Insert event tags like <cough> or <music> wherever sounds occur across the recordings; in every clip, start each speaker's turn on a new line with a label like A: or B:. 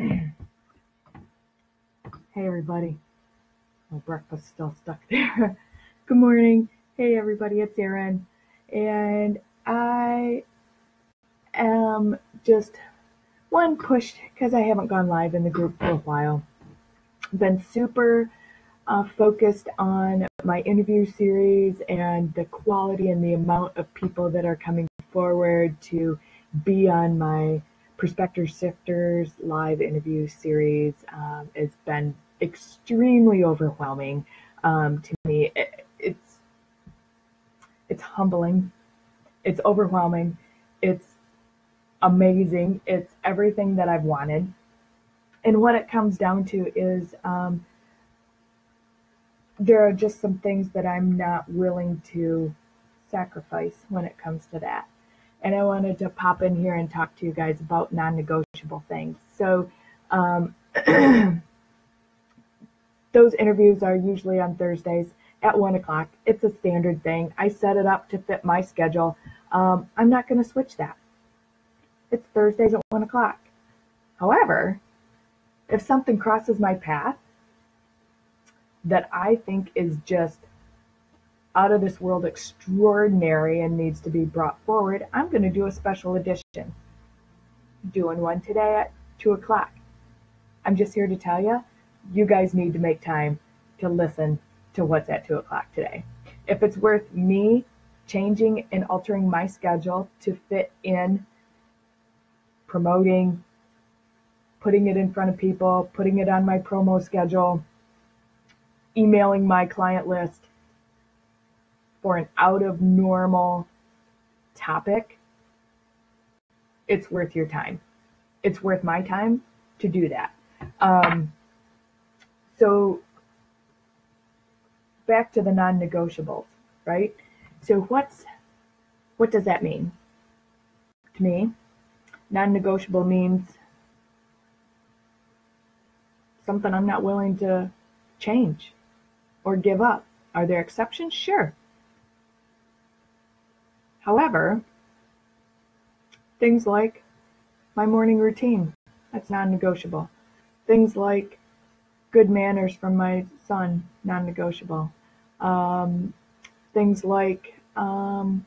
A: <clears throat> hey everybody. My breakfast still stuck <laughs> there. Good morning. Hey everybody, it's Erin. And I am just one pushed because I haven't gone live in the group for a while. Been super uh, focused on my interview series and the quality and the amount of people that are coming forward to be on my Perspective Shifters live interview series um, has been extremely overwhelming um, to me. It, it's it's humbling, it's overwhelming, it's amazing, it's everything that I've wanted. And what it comes down to is um, there are just some things that I'm not willing to sacrifice when it comes to that and I wanted to pop in here and talk to you guys about non-negotiable things. So um, <clears throat> those interviews are usually on Thursdays at one o'clock. It's a standard thing. I set it up to fit my schedule. Um, I'm not going to switch that. It's Thursdays at one o'clock. However, if something crosses my path that I think is just out of this world extraordinary and needs to be brought forward, I'm going to do a special edition. Doing one today at 2 o'clock. I'm just here to tell you, you guys need to make time to listen to what's at 2 o'clock today. If it's worth me changing and altering my schedule to fit in promoting, putting it in front of people, putting it on my promo schedule, emailing my client list, for an out of normal topic, it's worth your time. It's worth my time to do that. Um, so back to the non-negotiables, right? So what's what does that mean? To me, non-negotiable means something I'm not willing to change or give up. Are there exceptions? Sure. However, things like my morning routine, that's non-negotiable. Things like good manners from my son, non-negotiable. Um, things like um,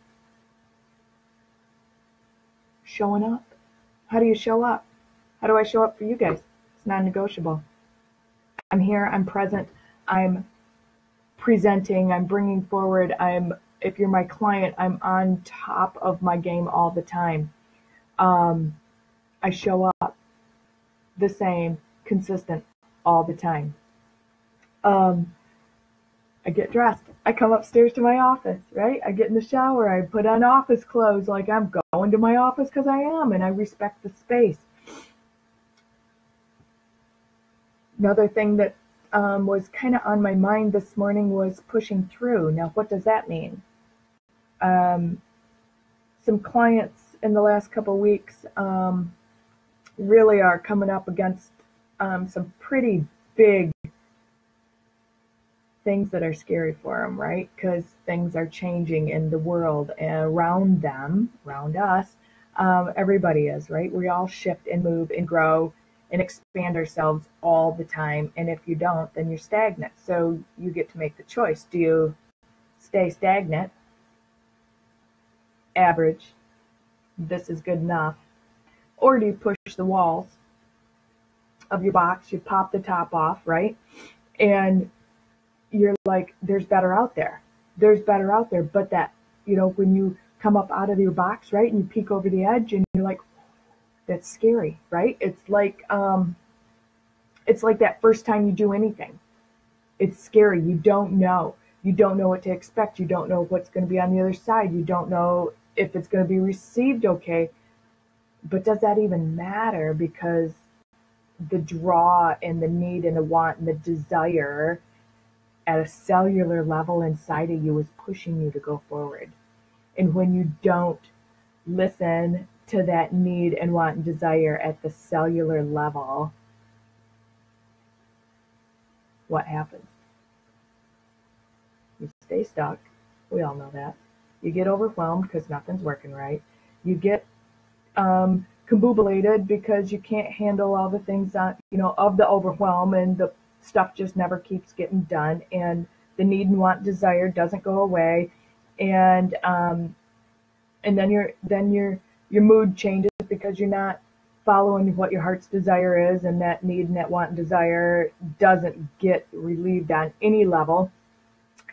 A: showing up. How do you show up? How do I show up for you guys? It's non-negotiable. I'm here, I'm present, I'm presenting, I'm bringing forward, I'm if you're my client, I'm on top of my game all the time. Um, I show up the same, consistent all the time. Um, I get dressed. I come upstairs to my office, right? I get in the shower. I put on office clothes like I'm going to my office because I am, and I respect the space. Another thing that um, was kind of on my mind this morning was pushing through. Now, what does that mean? Um, some clients in the last couple weeks um, really are coming up against um, some pretty big things that are scary for them, right? Because things are changing in the world and around them, around us. Um, everybody is, right? We all shift and move and grow and expand ourselves all the time. And if you don't, then you're stagnant. So you get to make the choice. Do you stay stagnant average, this is good enough? Or do you push the walls of your box, you pop the top off, right? And you're like, there's better out there. There's better out there. But that, you know, when you come up out of your box, right, and you peek over the edge and you're like, that's scary, right? It's like, um, it's like that first time you do anything. It's scary. You don't know. You don't know what to expect. You don't know what's going to be on the other side. You don't know if it's going to be received okay. But does that even matter? Because the draw and the need and the want and the desire at a cellular level inside of you is pushing you to go forward. And when you don't listen to that need and want and desire at the cellular level, what happens? You stay stuck. We all know that. You get overwhelmed because nothing's working right. You get um, combobulated because you can't handle all the things that, you know, of the overwhelm and the stuff just never keeps getting done and the need and want desire doesn't go away and um and then your then your your mood changes because you're not following what your heart's desire is and that need and that want and desire doesn't get relieved on any level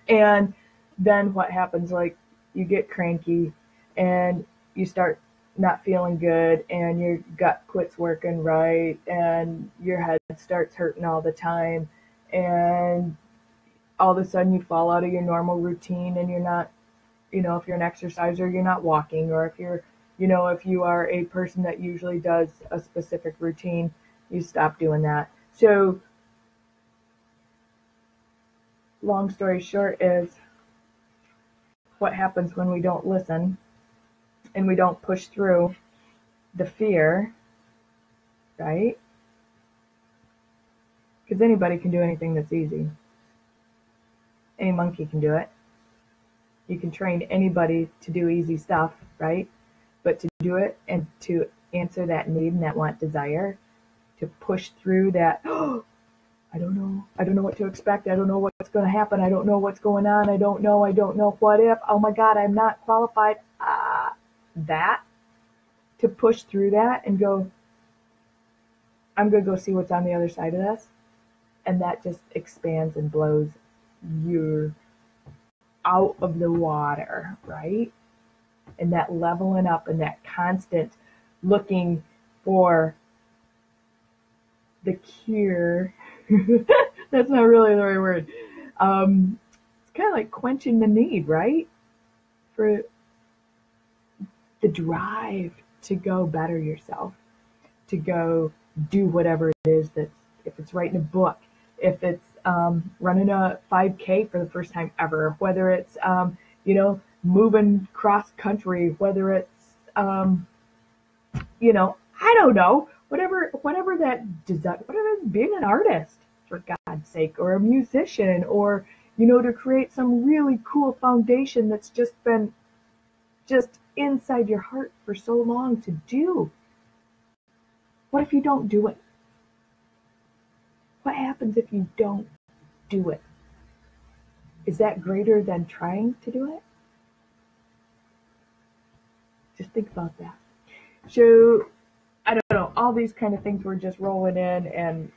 A: and then what happens like you get cranky and you start not feeling good and your gut quits working right and your head starts hurting all the time and all of a sudden you fall out of your normal routine and you're not you know if you're an exerciser you're not walking or if you're you know, if you are a person that usually does a specific routine, you stop doing that. So, long story short is what happens when we don't listen and we don't push through the fear, right? Because anybody can do anything that's easy. Any monkey can do it. You can train anybody to do easy stuff, right? but to do it and to answer that need and that want desire, to push through that, <gasps> oh, I don't know. I don't know what to expect. I don't know what's going to happen. I don't know what's going on. I don't know. I don't know. What if? Oh my God, I'm not qualified. Ah, that. To push through that and go, I'm going to go see what's on the other side of this. And that just expands and blows you out of the water, right? and that leveling up and that constant looking for the cure. <laughs> That's not really the right word. Um, it's kind of like quenching the need, right? For the drive to go better yourself, to go do whatever it is that's, if it's writing a book, if it's um, running a 5K for the first time ever, whether it's, um, you know, moving cross country, whether it's, um, you know, I don't know, whatever, whatever that design, whatever being an artist for God's sake, or a musician, or you know, to create some really cool foundation that's just been just inside your heart for so long to do. What if you don't do it? What happens if you don't do it? Is that greater than trying to do it? Just think about that. So, I don't know, all these kind of things were just rolling in and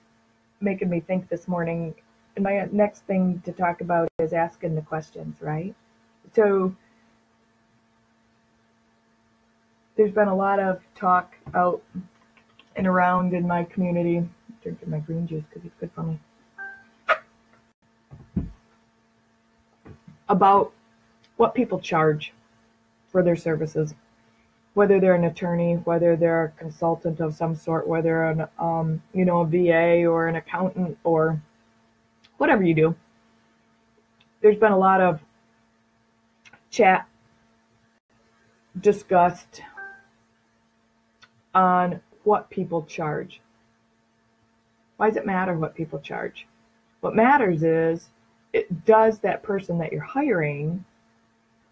A: making me think this morning. And my next thing to talk about is asking the questions, right? So, there's been a lot of talk out and around in my community. Drinking my green juice because it's good for me. About what people charge for their services whether they're an attorney, whether they're a consultant of some sort, whether an um, you know a VA or an accountant or whatever you do. There's been a lot of chat discussed on what people charge. Why does it matter what people charge? What matters is it does that person that you're hiring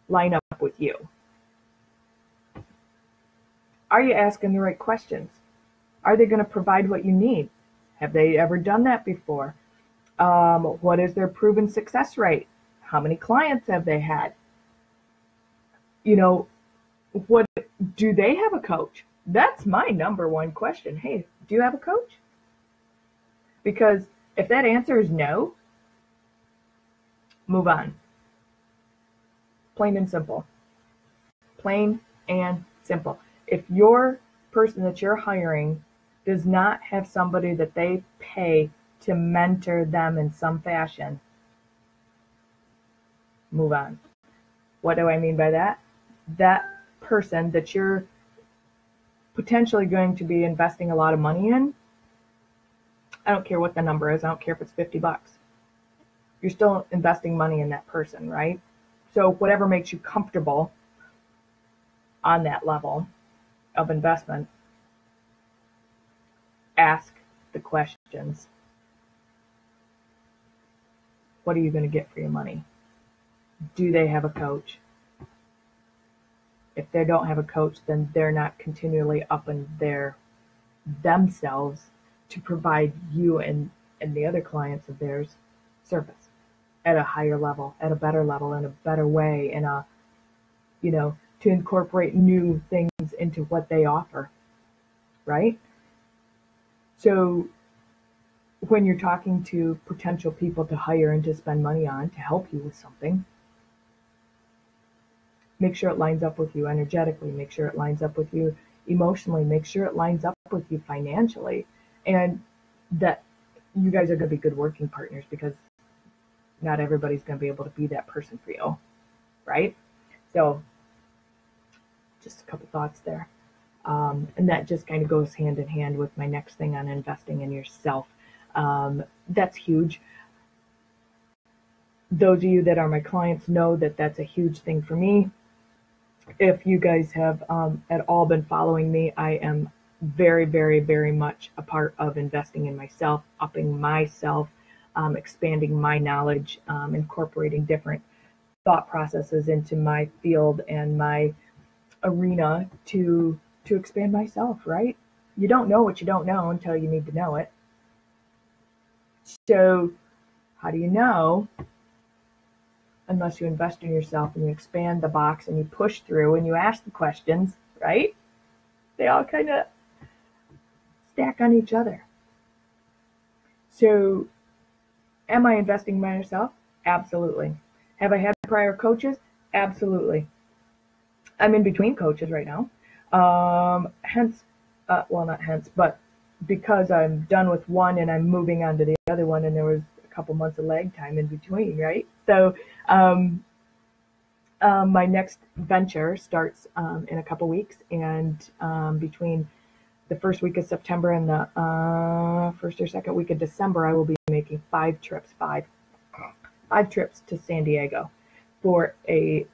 A: line up with you? Are you asking the right questions? Are they going to provide what you need? Have they ever done that before? Um, what is their proven success rate? How many clients have they had? You know, what do they have a coach? That's my number one question. Hey, do you have a coach? Because if that answer is no, move on. Plain and simple. Plain and simple if your person that you're hiring does not have somebody that they pay to mentor them in some fashion, move on. What do I mean by that? That person that you're potentially going to be investing a lot of money in, I don't care what the number is, I don't care if it's 50 bucks. You're still investing money in that person, right? So whatever makes you comfortable on that level of investment, ask the questions. What are you going to get for your money? Do they have a coach? if they don't have a coach, then they're not continually up in their themselves to provide you and, and the other clients of theirs service at a higher level, at a better level, in a better way, in a, you know, to incorporate new things into what they offer, right? So when you're talking to potential people to hire and to spend money on to help you with something, make sure it lines up with you energetically, make sure it lines up with you emotionally, make sure it lines up with you financially, and that you guys are going to be good working partners because not everybody's going to be able to be that person for you, right? So, just a couple thoughts there. Um, and that just kind of goes hand in hand with my next thing on investing in yourself. Um, that's huge. Those of you that are my clients know that that's a huge thing for me. If you guys have um, at all been following me, I am very, very, very much a part of investing in myself, upping myself, um, expanding my knowledge, um, incorporating different thought processes into my field and my arena to to expand myself. Right? You don't know what you don't know until you need to know it. So, how do you know? Unless you invest in yourself and you expand the box and you push through and you ask the questions, right? They all kind of stack on each other. So, Am I investing in myself? Absolutely. Have I had prior coaches? Absolutely. I'm in between coaches right now. Um, hence, uh, well, not hence, but because I'm done with one and I'm moving on to the other one, and there was a couple months of lag time in between, right? So, um, um, my next venture starts um, in a couple weeks, and um, between the first week of September and the uh, first or second week of December, I will be making five trips, five, five trips to San Diego for a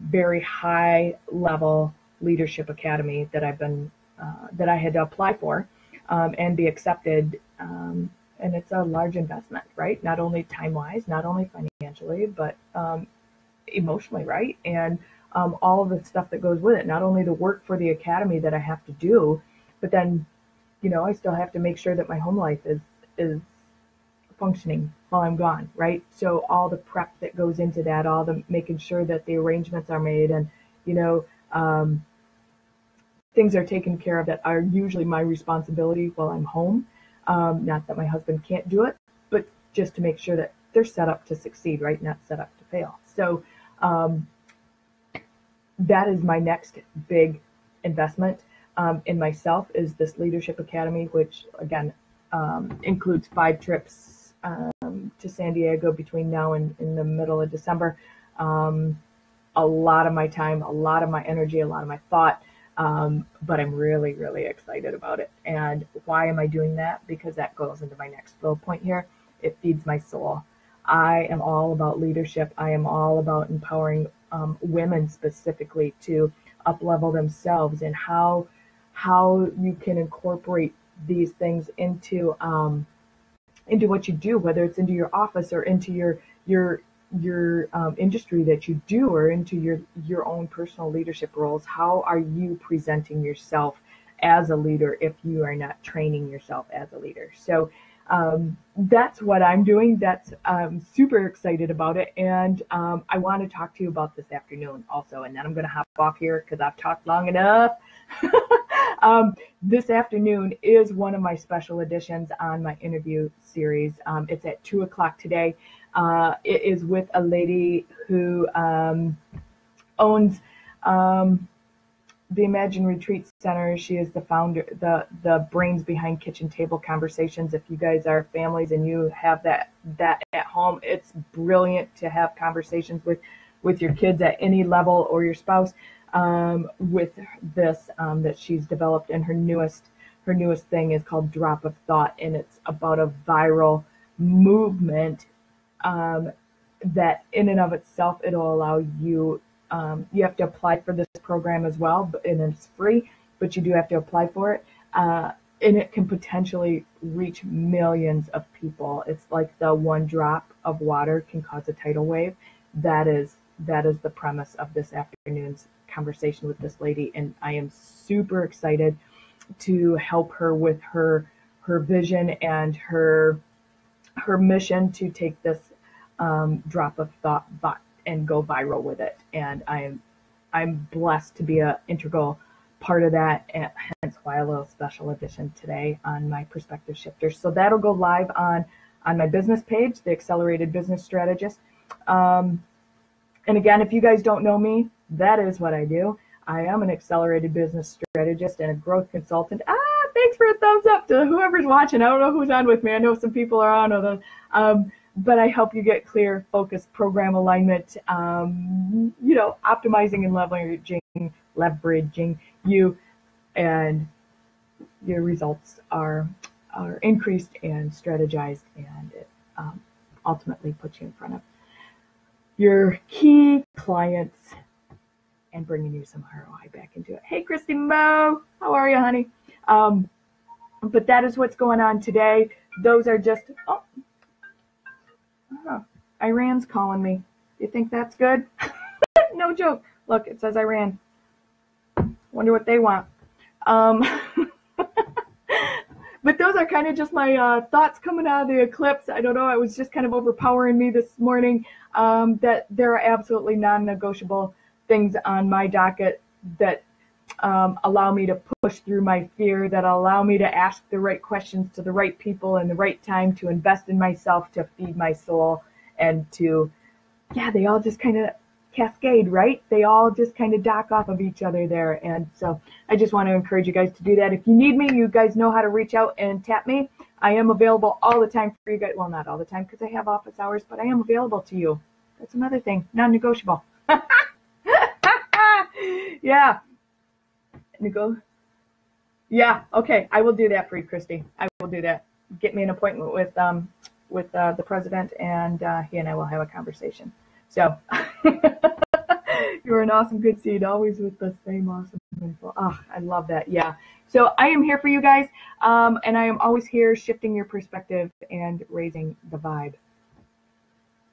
A: very high level leadership academy that I've been uh, that I had to apply for um, and be accepted. Um, and it's a large investment, right? Not only time wise, not only financially, but um, emotionally, right? And um, all of the stuff that goes with it. Not only the work for the academy that I have to do, but then, you know, I still have to make sure that my home life is is functioning while I'm gone, right? So all the prep that goes into that, all the making sure that the arrangements are made, and you know, um, things are taken care of that are usually my responsibility while I'm home. Um, not that my husband can't do it, but just to make sure that they're set up to succeed, right? Not set up to fail. So um, that is my next big investment um, in myself is this Leadership Academy, which again um, includes five trips um, to San Diego between now and in the middle of December. Um, a lot of my time, a lot of my energy, a lot of my thought, um, but I'm really, really excited about it. And why am I doing that? Because that goes into my next little point here. It feeds my soul. I am all about leadership. I am all about empowering um, women specifically to up level themselves and how how you can incorporate these things into um, into what you do, whether it's into your office or into your your your um, industry that you do or into your your own personal leadership roles. How are you presenting yourself as a leader if you are not training yourself as a leader? So um, that's what I'm doing. That's um, super excited about it, and um, I want to talk to you about this afternoon also. And then I'm going to hop off here because I've talked long enough. <laughs> um, this afternoon is one of my special editions on my interview series. Um, it's at two o'clock today. Uh, it is with a lady who um, owns um, the Imagine Retreat Center. She is the founder, the the brains behind Kitchen Table Conversations. If you guys are families and you have that that at home, it's brilliant to have conversations with with your kids at any level or your spouse um, with this um, that she's developed, and her newest her newest thing is called Drop of Thought, and it's about a viral movement um, that, in and of itself, it'll allow you. Um, you have to apply for this program as well, and it's free, but you do have to apply for it. Uh, and it can potentially reach millions of people. It's like the one drop of water can cause a tidal wave. That is that is the premise of this afternoon's conversation with this lady, and I am super excited to help her with her her vision and her her mission to take this um, drop of thought, and go viral with it. And I am I'm blessed to be an integral part of that, and hence why a little special edition today on my perspective shifters. So that'll go live on on my business page, the Accelerated Business Strategist. Um, and again, if you guys don't know me, that is what I do. I am an accelerated business strategist and a growth consultant. Ah, thanks for a thumbs up to whoever's watching. I don't know who's on with me. I know some people are on with us. Um, but I help you get clear, focused program alignment, um, you know, optimizing and leveraging, leveraging you, and your results are are increased and strategized, and it um, ultimately puts you in front of your key clients and bringing you some ROI back into it. Hey, Christy Mo, how are you, honey? Um, but that is what's going on today. Those are just, oh, oh Iran's calling me. You think that's good? <laughs> no joke. Look, it says Iran. Wonder what they want. Um, <laughs> but those are kind of just my uh, thoughts coming out of the eclipse. I don't know. It was just kind of overpowering me this morning um, that there are absolutely non negotiable things on my docket that um, allow me to push through my fear, that allow me to ask the right questions to the right people in the right time, to invest in myself, to feed my soul, and to, yeah, they all just kind of cascade, right? They all just kind of dock off of each other there. And so I just want to encourage you guys to do that. If you need me, you guys know how to reach out and tap me. I am available all the time for you guys. Well, not all the time because I have office hours, but I am available to you. That's another thing, non negotiable. <laughs> <laughs> yeah. Nicole. Yeah, okay. I will do that for you, Christy. I will do that. Get me an appointment with um with uh, the president, and uh, he and I will have a conversation. So <laughs> you're an awesome good seed, always with the same awesome info. Oh, I love that. Yeah. So I am here for you guys, um, and I am always here shifting your perspective and raising the vibe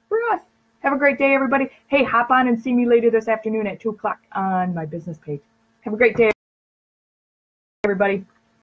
A: for us. Have a great day, everybody. Hey, hop on and see me later this afternoon at 2 o'clock on my business page. Have a great day, everybody.